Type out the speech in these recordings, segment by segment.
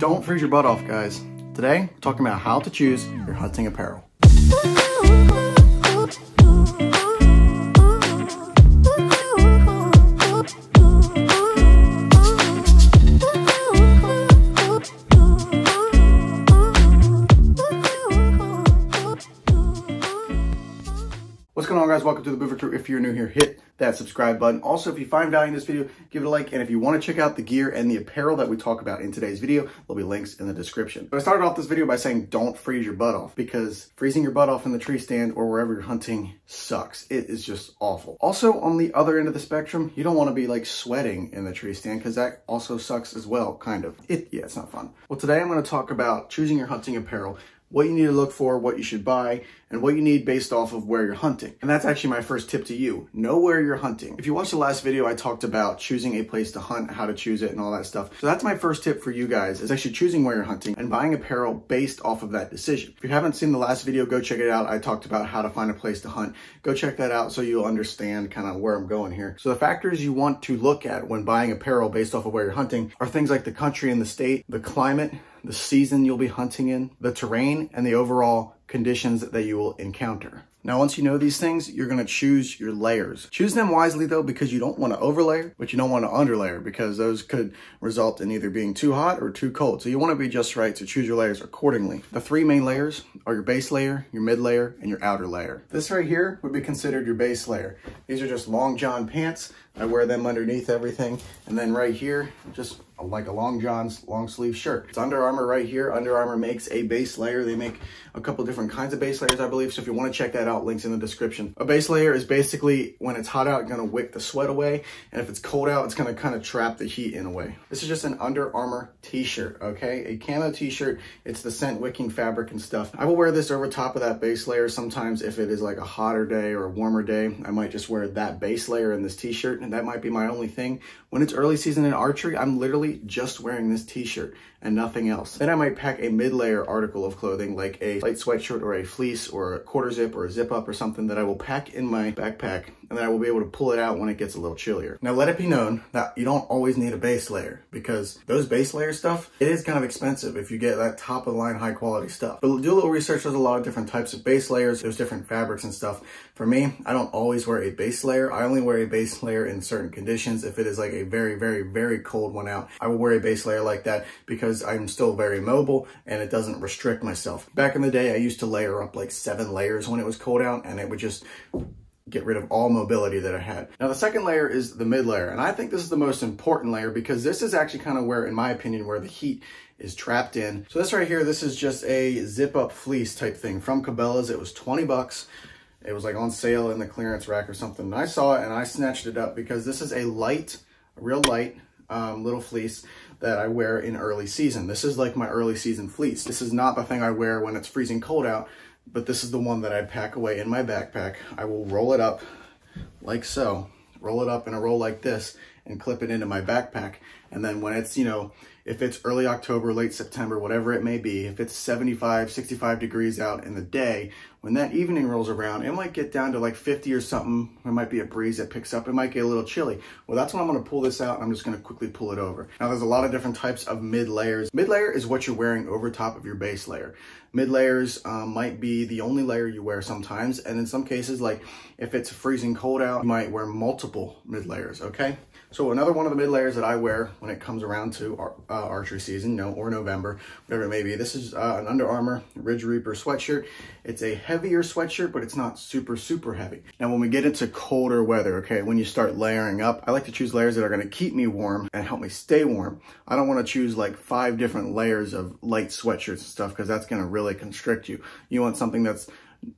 Don't freeze your butt off, guys. Today, we're talking about how to choose your hunting apparel. Guys? Welcome to the Buva Crew. If you're new here, hit that subscribe button. Also, if you find value in this video, give it a like. And if you want to check out the gear and the apparel that we talk about in today's video, there'll be links in the description. But I started off this video by saying don't freeze your butt off because freezing your butt off in the tree stand or wherever you're hunting sucks. It is just awful. Also, on the other end of the spectrum, you don't want to be like sweating in the tree stand because that also sucks as well, kind of. It, yeah, it's not fun. Well, today I'm going to talk about choosing your hunting apparel what you need to look for, what you should buy, and what you need based off of where you're hunting. And that's actually my first tip to you. Know where you're hunting. If you watched the last video, I talked about choosing a place to hunt, how to choose it, and all that stuff. So that's my first tip for you guys, is actually choosing where you're hunting and buying apparel based off of that decision. If you haven't seen the last video, go check it out. I talked about how to find a place to hunt. Go check that out so you'll understand kind of where I'm going here. So the factors you want to look at when buying apparel based off of where you're hunting are things like the country and the state, the climate, the season you'll be hunting in, the terrain, and the overall conditions that you will encounter. Now, once you know these things, you're gonna choose your layers. Choose them wisely though, because you don't wanna overlayer, but you don't wanna underlayer because those could result in either being too hot or too cold. So you wanna be just right to choose your layers accordingly. The three main layers are your base layer, your mid layer, and your outer layer. This right here would be considered your base layer. These are just long john pants. I wear them underneath everything. And then right here, just like a long johns long sleeve shirt. It's Under Armour right here. Under Armour makes a base layer. They make a couple different kinds of base layers, I believe. So if you want to check that out, links in the description. A base layer is basically when it's hot out, going to wick the sweat away. And if it's cold out, it's going to kind of trap the heat in a way. This is just an Under Armour t-shirt, okay? A camo t-shirt. It's the scent wicking fabric and stuff. I will wear this over top of that base layer. Sometimes if it is like a hotter day or a warmer day, I might just wear that base layer in this t-shirt and that might be my only thing. When it's early season in archery, I'm literally just wearing this t-shirt and nothing else. Then I might pack a mid-layer article of clothing like a light sweatshirt or a fleece or a quarter zip or a zip up or something that I will pack in my backpack and then I will be able to pull it out when it gets a little chillier. Now let it be known that you don't always need a base layer because those base layer stuff, it is kind of expensive if you get that top of the line high quality stuff. But do a little research, there's a lot of different types of base layers, there's different fabrics and stuff. For me, I don't always wear a base layer. I only wear a base layer in certain conditions. If it is like a very, very, very cold one out, I will wear a base layer like that because I'm still very mobile and it doesn't restrict myself. Back in the day, I used to layer up like seven layers when it was cold out and it would just get rid of all mobility that I had. Now the second layer is the mid layer and I think this is the most important layer because this is actually kind of where, in my opinion, where the heat is trapped in. So this right here, this is just a zip up fleece type thing from Cabela's. It was 20 bucks. It was like on sale in the clearance rack or something. And I saw it and I snatched it up because this is a light, real light um, little fleece that I wear in early season. This is like my early season fleece. This is not the thing I wear when it's freezing cold out but this is the one that I pack away in my backpack. I will roll it up like so, roll it up in a roll like this and clip it into my backpack. And then when it's, you know, if it's early October, late September, whatever it may be, if it's 75, 65 degrees out in the day, when that evening rolls around, it might get down to like 50 or something. There might be a breeze that picks up. It might get a little chilly. Well, that's when I'm gonna pull this out and I'm just gonna quickly pull it over. Now, there's a lot of different types of mid layers. Mid layer is what you're wearing over top of your base layer. Mid layers um, might be the only layer you wear sometimes. And in some cases, like if it's freezing cold out, you might wear multiple mid layers, okay? So another one of the mid layers that I wear when it comes around to ar uh, archery season, you know, or November, whatever it may be. This is uh, an Under Armour Ridge Reaper sweatshirt. It's a heavier sweatshirt, but it's not super, super heavy. Now, when we get into colder weather, okay, when you start layering up, I like to choose layers that are gonna keep me warm and help me stay warm. I don't wanna choose like five different layers of light sweatshirts and stuff because that's gonna really constrict you. You want something that's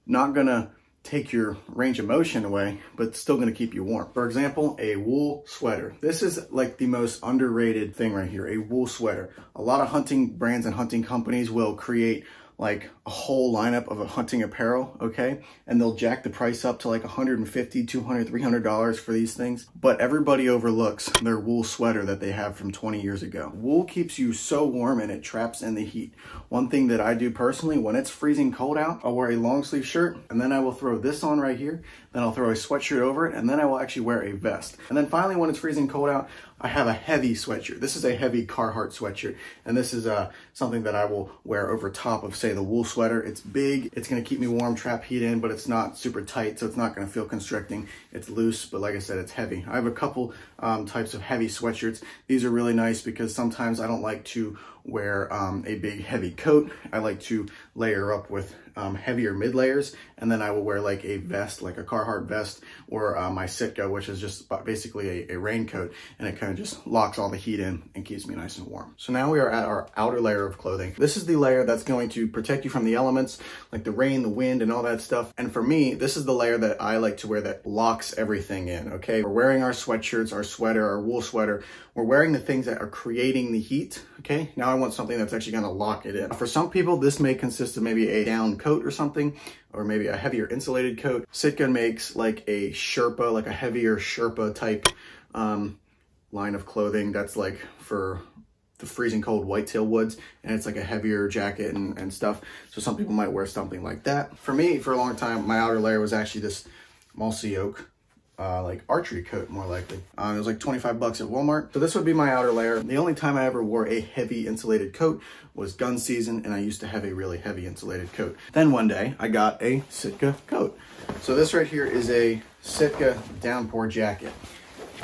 not gonna take your range of motion away, but still gonna keep you warm. For example, a wool sweater. This is like the most underrated thing right here, a wool sweater. A lot of hunting brands and hunting companies will create like a whole lineup of a hunting apparel, okay? And they'll jack the price up to like 150, 200, 300 dollars for these things. But everybody overlooks their wool sweater that they have from 20 years ago. Wool keeps you so warm and it traps in the heat. One thing that I do personally, when it's freezing cold out, I'll wear a long sleeve shirt and then I will throw this on right here. Then I'll throw a sweatshirt over it and then I will actually wear a vest. And then finally, when it's freezing cold out, I have a heavy sweatshirt. This is a heavy Carhartt sweatshirt, and this is uh, something that I will wear over top of, say, the wool sweater. It's big, it's gonna keep me warm, trap heat in, but it's not super tight, so it's not gonna feel constricting. It's loose, but like I said, it's heavy. I have a couple um, types of heavy sweatshirts. These are really nice because sometimes I don't like to wear um, a big heavy coat. I like to layer up with um, heavier mid layers and then I will wear like a vest, like a Carhartt vest or uh, my Sitka, which is just basically a, a raincoat and it kind of just locks all the heat in and keeps me nice and warm. So now we are at our outer layer of clothing. This is the layer that's going to protect you from the elements like the rain, the wind and all that stuff. And for me, this is the layer that I like to wear that locks everything in, okay? We're wearing our sweatshirts, our sweater, our wool sweater. We're wearing the things that are creating the heat, okay? Now I want something that's actually gonna lock it in. For some people, this may consist of maybe a down coat or something, or maybe a heavier insulated coat. Sitka makes like a Sherpa, like a heavier Sherpa type um, line of clothing that's like for the freezing cold whitetail woods and it's like a heavier jacket and, and stuff. So some people might wear something like that. For me, for a long time, my outer layer was actually this mossy Oak uh, like archery coat more likely. Um, it was like 25 bucks at Walmart. So this would be my outer layer. The only time I ever wore a heavy insulated coat was gun season and I used to have a really heavy insulated coat. Then one day I got a Sitka coat. So this right here is a Sitka downpour jacket.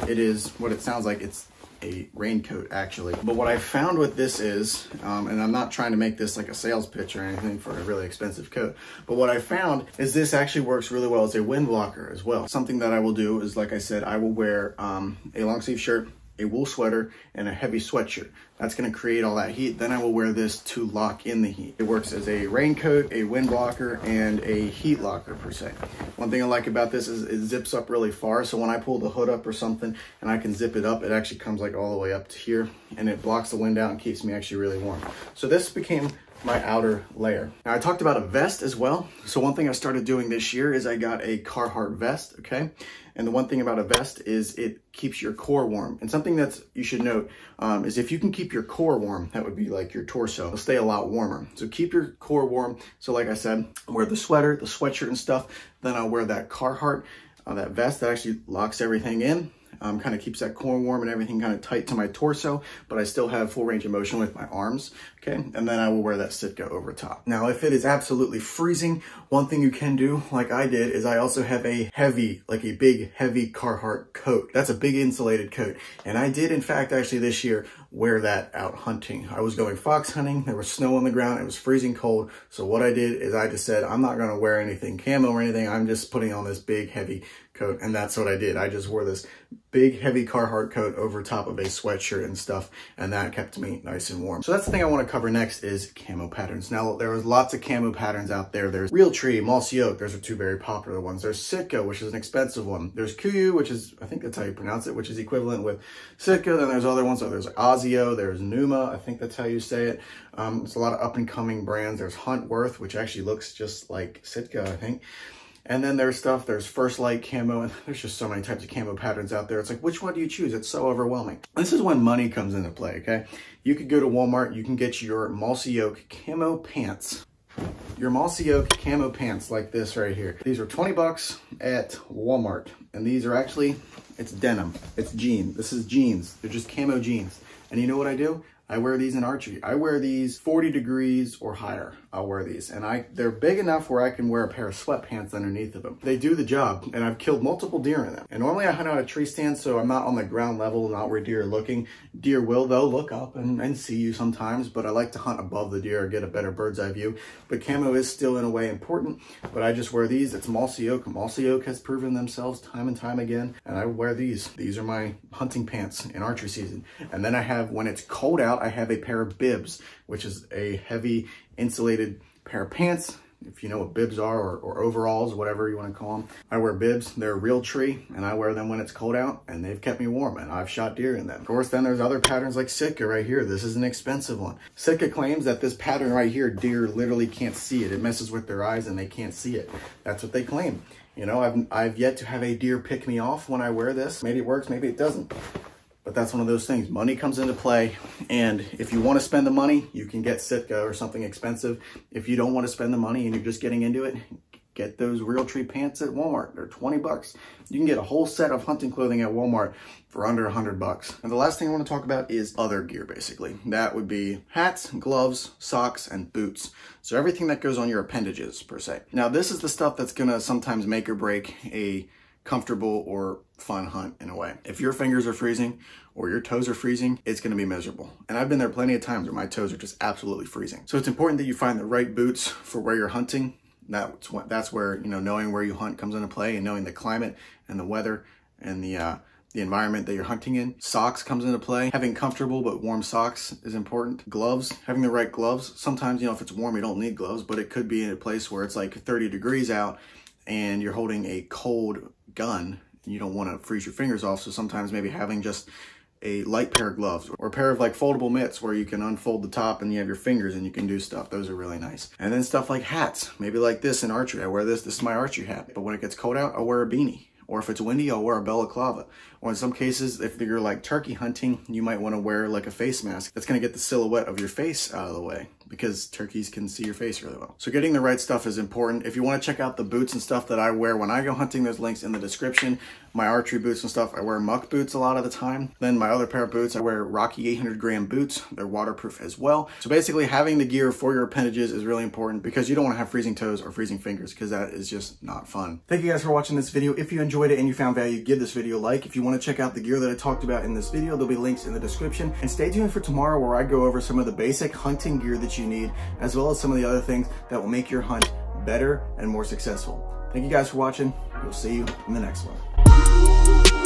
It is what it sounds like. It's a raincoat actually. But what I found with this is, um, and I'm not trying to make this like a sales pitch or anything for a really expensive coat, but what I found is this actually works really well as a wind blocker as well. Something that I will do is, like I said, I will wear um, a long sleeve shirt a wool sweater, and a heavy sweatshirt. That's gonna create all that heat. Then I will wear this to lock in the heat. It works as a raincoat, a wind blocker, and a heat locker per se. One thing I like about this is it zips up really far. So when I pull the hood up or something and I can zip it up, it actually comes like all the way up to here and it blocks the wind out and keeps me actually really warm. So this became my outer layer. Now I talked about a vest as well. So one thing I started doing this year is I got a Carhartt vest, okay? And the one thing about a vest is it keeps your core warm. And something that you should note um, is if you can keep your core warm, that would be like your torso, it'll stay a lot warmer. So keep your core warm. So like I said, wear the sweater, the sweatshirt and stuff. Then I'll wear that Carhartt, uh, that vest that actually locks everything in um, kind of keeps that core warm and everything kind of tight to my torso, but I still have full range of motion with my arms, okay? And then I will wear that Sitka over top. Now, if it is absolutely freezing, one thing you can do, like I did, is I also have a heavy, like a big, heavy Carhartt coat. That's a big insulated coat. And I did, in fact, actually this year, wear that out hunting. I was going fox hunting, there was snow on the ground, it was freezing cold. So what I did is I just said, I'm not gonna wear anything camo or anything, I'm just putting on this big, heavy coat. And that's what I did. I just wore this big heavy Carhartt coat over top of a sweatshirt and stuff. And that kept me nice and warm. So that's the thing I want to cover next is camo patterns. Now there was lots of camo patterns out there. There's Real Tree, Mossy Oak. Those are two very popular ones. There's Sitka, which is an expensive one. There's Kuiu, which is, I think that's how you pronounce it, which is equivalent with Sitka. Then there's other ones. So there's Azio, there's Numa. I think that's how you say it. Um, it's a lot of up and coming brands. There's Huntworth, which actually looks just like Sitka, I think. And then there's stuff, there's First Lite camo, and there's just so many types of camo patterns out there. It's like, which one do you choose? It's so overwhelming. This is when money comes into play, okay? You could go to Walmart, you can get your Mossy Oak camo pants. Your Mossy Oak camo pants like this right here. These are 20 bucks at Walmart. And these are actually, it's denim, it's jeans. This is jeans, they're just camo jeans. And you know what I do? I wear these in archery. I wear these 40 degrees or higher. I'll wear these. And I they're big enough where I can wear a pair of sweatpants underneath of them. They do the job and I've killed multiple deer in them. And normally I hunt out a tree stand so I'm not on the ground level, not where deer are looking. Deer will though look up and, and see you sometimes, but I like to hunt above the deer get a better bird's eye view. But camo is still in a way important, but I just wear these. It's Mossy Oak. Mossy Oak has proven themselves time and time again. And I wear these. These are my hunting pants in archery season. And then I have, when it's cold out, I have a pair of bibs, which is a heavy insulated pair of pants. If you know what bibs are or, or overalls, whatever you want to call them. I wear bibs. They're a real tree and I wear them when it's cold out and they've kept me warm and I've shot deer in them. Of course, then there's other patterns like Sitka right here. This is an expensive one. Sitka claims that this pattern right here, deer literally can't see it. It messes with their eyes and they can't see it. That's what they claim. You know, I've, I've yet to have a deer pick me off when I wear this. Maybe it works, maybe it doesn't. But that's one of those things. Money comes into play. And if you want to spend the money, you can get Sitka or something expensive. If you don't want to spend the money and you're just getting into it, get those Realtree pants at Walmart. They're 20 bucks. You can get a whole set of hunting clothing at Walmart for under 100 bucks. And the last thing I want to talk about is other gear, basically. That would be hats, gloves, socks, and boots. So everything that goes on your appendages, per se. Now, this is the stuff that's going to sometimes make or break a comfortable or fun hunt in a way. If your fingers are freezing or your toes are freezing, it's gonna be miserable. And I've been there plenty of times where my toes are just absolutely freezing. So it's important that you find the right boots for where you're hunting. That's what, that's where, you know, knowing where you hunt comes into play and knowing the climate and the weather and the, uh, the environment that you're hunting in. Socks comes into play. Having comfortable but warm socks is important. Gloves, having the right gloves. Sometimes, you know, if it's warm, you don't need gloves, but it could be in a place where it's like 30 degrees out and you're holding a cold gun you don't want to freeze your fingers off. So sometimes maybe having just a light pair of gloves or a pair of like foldable mitts where you can unfold the top and you have your fingers and you can do stuff. Those are really nice. And then stuff like hats, maybe like this in archery. I wear this, this is my archery hat. But when it gets cold out, I'll wear a beanie. Or if it's windy, I'll wear a balaclava. Or in some cases, if you're like turkey hunting, you might want to wear like a face mask that's going to get the silhouette of your face out of the way because turkeys can see your face really well. So getting the right stuff is important. If you want to check out the boots and stuff that I wear when I go hunting, there's links in the description. My archery boots and stuff, I wear muck boots a lot of the time. Then my other pair of boots, I wear Rocky 800 gram boots. They're waterproof as well. So basically having the gear for your appendages is really important because you don't want to have freezing toes or freezing fingers because that is just not fun. Thank you guys for watching this video. If you enjoyed it and you found value, give this video a like. If you want to check out the gear that I talked about in this video, there'll be links in the description. And stay tuned for tomorrow where I go over some of the basic hunting gear you need, as well as some of the other things that will make your hunt better and more successful. Thank you guys for watching. We'll see you in the next one.